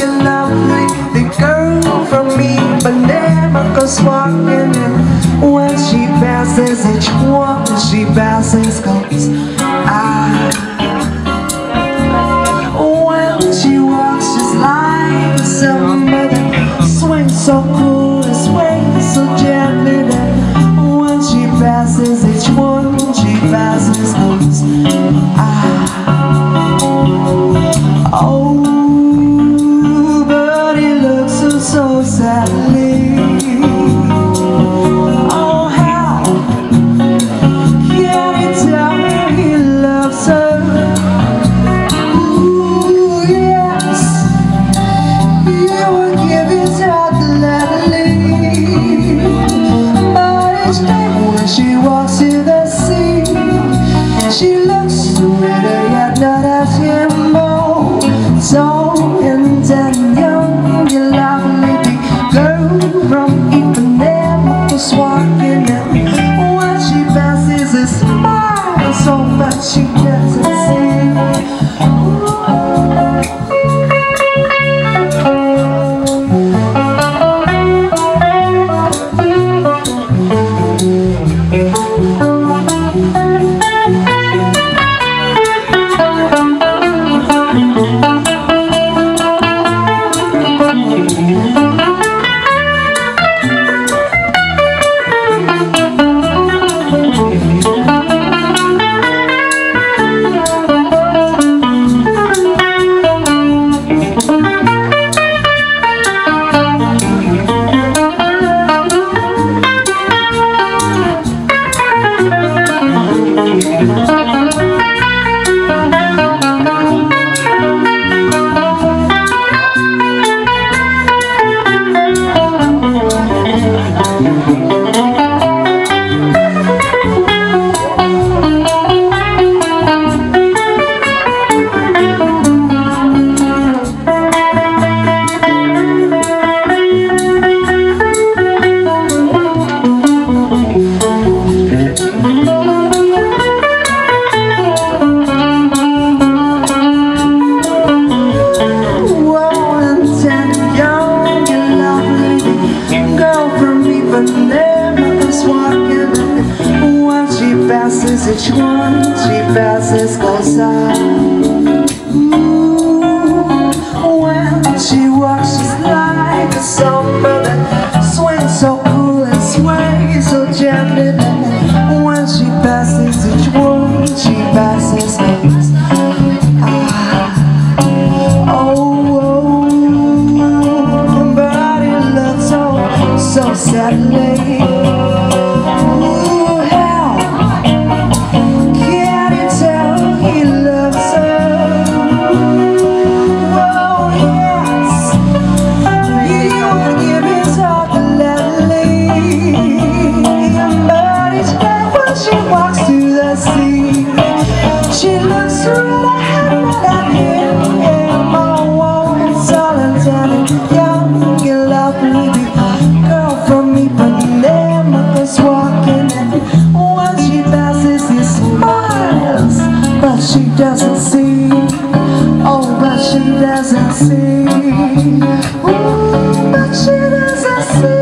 you love me, the girl from me, but never goes walking. When she passes, it's one she passes comes I. Ah. When she walks, she's like somebody swings so cool. as each one she passes goes by. Ooh, when she walks, she's like a summer that swings so cool and sways so gently. When she passes, each one she passes goes. Ah, oh, oh, but it looks so, so sadly. batidas assim, hum, oh, batidas assim.